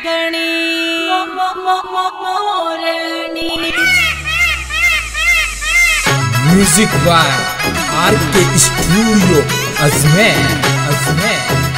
Gani Morni music by R K studio Ajmer Ajmer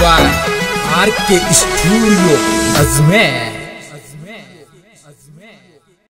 by R K studio Ajmer.